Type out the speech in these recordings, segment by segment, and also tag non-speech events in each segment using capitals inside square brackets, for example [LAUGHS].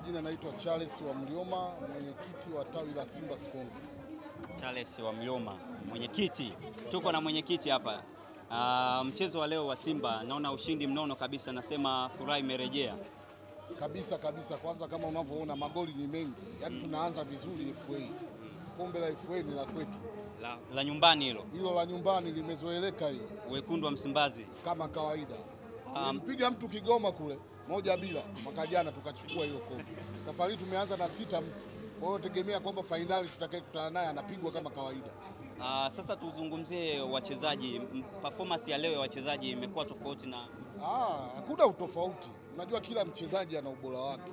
Kwa jina naitwa Charles wa Mlioma, mwenyekiti wa tawi la Simba Sikonge. Charles wa Mlioma, mwenyekiti. Tuko na mwenyekiti hapa. Uh, mchezo wa leo wa Simba naona ushindi mnono kabisa, nasema furaha imerejea. Kabisa kabisa, kwanza kama unavyoona magoli ni mengi, yaani tunaanza vizuri FA. Kombe la FA ni la kwetu, La, la nyumbani hilo, hilo la nyumbani limezoeleka hilo wekundu wa Msimbazi. kama kawaida. Um, Mpiga mtu Kigoma kule moja bila, mwaka jana tukachukua hilo kombe. Safari tumeanza na sita mtu, kwa hiyo tegemea kwamba fainali tutakayekutana naye anapigwa kama kawaida. Uh, sasa tuzungumzie wachezaji. Performance ya leo ya wachezaji imekuwa tofauti na Ah, hakuna utofauti. Unajua kila mchezaji ana ubora wake,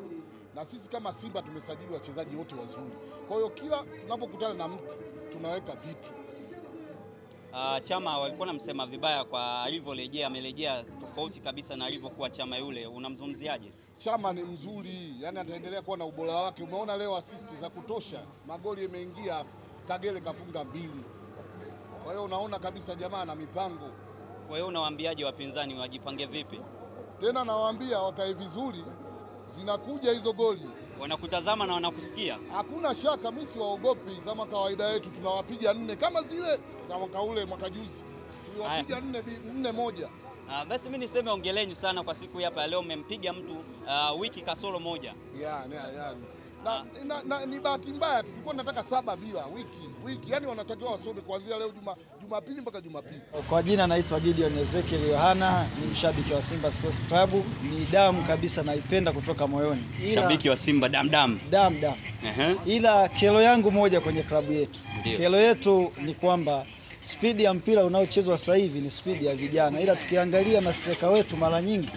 na sisi kama Simba tumesajili wachezaji wote wazuri. Kwa hiyo kila tunapokutana na mtu tunaweka vitu. Uh, Chama walikuwa namsema vibaya kwa alivyorejea, amerejea tofauti kabisa na alivyokuwa Chama yule. Unamzungumziaje? Chama ni mzuri, yani ataendelea kuwa na ubora wake. Umeona leo asisti za kutosha, magoli yameingia Kagere kafunga mbili. Kwa hiyo unaona kabisa jamaa na mipango. Kwa hiyo unawaambiaje wapinzani wajipange vipi? Tena nawaambia wakae vizuri, zinakuja hizo goli. Wanakutazama na wanakusikia. Hakuna shaka, mimi siwaogopi. Kama kawaida yetu tunawapiga nne kama zile za mwaka ule mwaka juzi tuliwapiga nne, nne moja. Ah, basi mi niseme ongeleni sana kwa siku hii hapa ya leo, mmempiga mtu uh, wiki kasoro moja. Yeah, yeah, yeah. Na, na, na, ni bahati mbaya tulikuwa tunataka saba bila wiki wiki, yani wanatakiwa wasome kuanzia leo juma Jumapili mpaka Jumapili. Kwa jina naitwa Gideon Ezekiel Yohana, ni mshabiki wa Simba Sports Club. Ni damu kabisa, naipenda kutoka moyoni, ila Shabiki wa Simba damdam. damu damu. -huh. Ila kero yangu moja kwenye klabu yetu, Ndiyo. kero yetu ni kwamba spidi ya mpira unaochezwa sasa hivi ni spidi ya vijana, ila tukiangalia mastreka wetu mara nyingi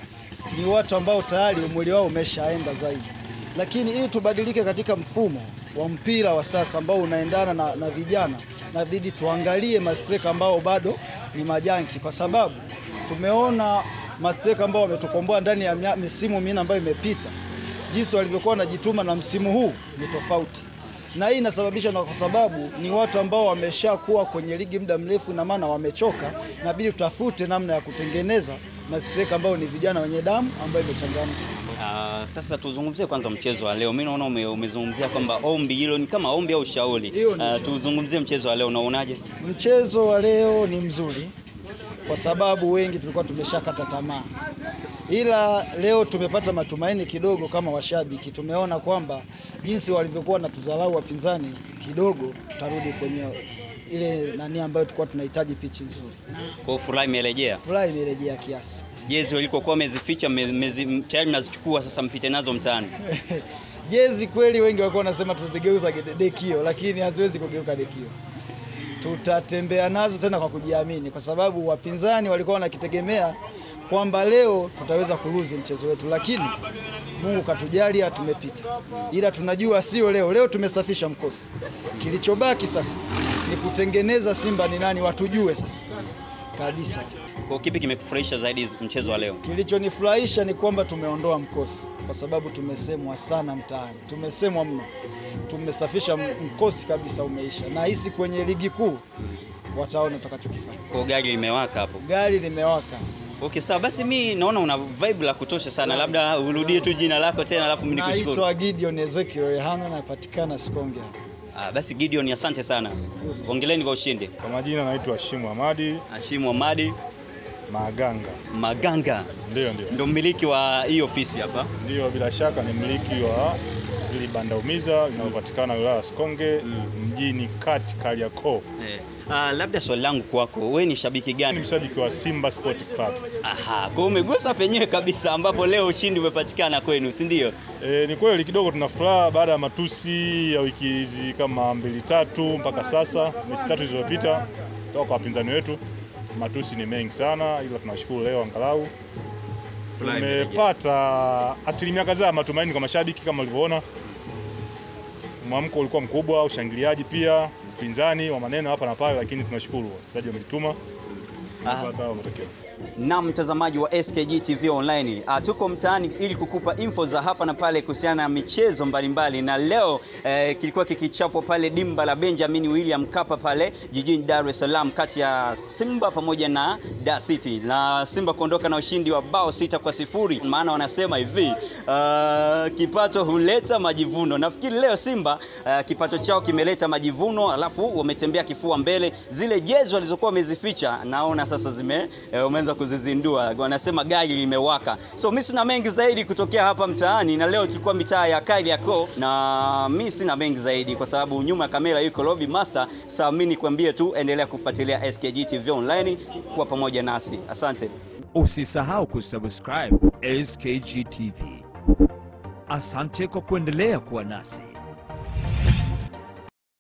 ni watu ambao tayari umwili wao umeshaenda zaidi, lakini ili tubadilike katika mfumo wa mpira wa sasa ambao unaendana na, na vijana, nabidi tuangalie mastreka ambao bado ni majanki, kwa sababu tumeona mastreka ambao wametukomboa ndani ya misimu minne ambayo imepita, jinsi walivyokuwa wanajituma na msimu huu ni tofauti na hii inasababishwa na kwa sababu ni watu ambao wameshakuwa kwenye ligi muda mrefu, na maana wamechoka. nabidi tutafute namna ya kutengeneza mastreka ambao ni vijana wenye damu ambayo imechangamka. Uh, sasa tuzungumzie kwanza mchezo wa leo. Mimi naona ume, umezungumzia kwamba ombi hilo ni kama ombi au ushauri. Ushauri. tuzungumzie mchezo wa leo, unaonaje? Mchezo wa leo ni mzuri kwa sababu wengi tulikuwa tumeshakata tamaa, ila leo tumepata matumaini kidogo kama washabiki. Tumeona kwamba jinsi walivyokuwa na tudharau wapinzani, kidogo tutarudi kwenye ile nani ambayo tulikuwa tunahitaji, pichi nzuri. Kwa furaha imerejea. Furaha imerejea kiasi. Jezi walikokuwa wamezificha mezi- tayari mnazichukua sasa, mpite nazo mtaani. [LAUGHS] Jezi kweli, wengi walikuwa wanasema tuzigeuza dekio, lakini haziwezi kugeuka dekio. Tutatembea nazo tena kwa kujiamini, kwa sababu wapinzani walikuwa wanakitegemea kwamba leo tutaweza kuruzi mchezo wetu, lakini Mungu katujalia tumepita, ila tunajua sio leo. Leo tumesafisha mkosi, kilichobaki sasa ni kutengeneza Simba ni nani, watujue sasa kabisa. Kwa kipi kimekufurahisha zaidi mchezo wa leo? Kilichonifurahisha ni kwamba tumeondoa mkosi, kwa sababu tumesemwa sana mtaani, tumesemwa mno, tumesafisha mkosi kabisa, umeisha. Na hisi kwenye ligi kuu wataona tutakachokifanya. Kwa gari limewaka hapo. Gari limewaka. Okay, sawa basi, mi naona una vibe la kutosha sana, labda urudie tu jina lako tena, alafu mimi nikushukuru. Naitwa Gideon Ezekiel Yohana, napatikana Sikonge. Ah, basi Gideon, asante sana, ongeleni kwa ushindi. Kwa majina naitwa Hashimu Hamadi Hashimu Hamadi Maganga. Maganga Ndio, ndio, ndio mmiliki wa hii ofisi hapa. ndio, bila shaka ni mmiliki wa hili banda umiza linalopatikana wilaya ya Sikonge mjini kati Kariakoo. Eh. Ah, labda swali langu kwako, wewe ni shabiki gani? Ni shabiki mshabiki wa Simba Sport Club. Aha, kwa umegusa penyewe kabisa ambapo leo ushindi umepatikana kwenu, si ndio? E, ni kweli kidogo tuna furaha baada ya matusi ya wiki hizi kama mbili tatu mpaka sasa, wiki tatu zilizopita toka kwa wapinzani wetu. Matusi ni mengi sana, ila tunashukuru leo angalau tumepata asilimia kadhaa ya matumaini kwa mashabiki kama ulivyoona. Mwamko ulikuwa mkubwa, ushangiliaji pia, upinzani wa maneno hapa na pale, lakini tunashukuru wachezaji wamejituma Ah. kupata matokeo. Na mtazamaji wa SKG TV Online. Uh, tuko mtaani ili kukupa info za hapa na pale kuhusiana na michezo mbalimbali, na leo eh, kilikuwa kikichapwa pale dimba la Benjamin William Mkapa pale jijini Dar es Salaam kati ya Simba pamoja na Dar City, na Simba kuondoka na ushindi wa bao sita kwa sifuri. Maana wanasema hivi uh, kipato huleta majivuno. Nafikiri leo Simba uh, kipato chao kimeleta majivuno, alafu wametembea kifua mbele. Zile jezi walizokuwa wamezificha naona sasa zime eh, wameanza kuzizindua, wanasema gari limewaka. So mimi sina mengi zaidi kutokea hapa mtaani, na leo tulikuwa mitaa ya Kariakoo, na mimi sina mengi zaidi kwa sababu nyuma ya kamera yuko Lobby Master. Sasa mimi nikwambie tu, endelea kufuatilia SKG TV Online, kuwa pamoja nasi. Asante. Usisahau kusubscribe SKG TV. Asante kwa kuendelea kuwa nasi.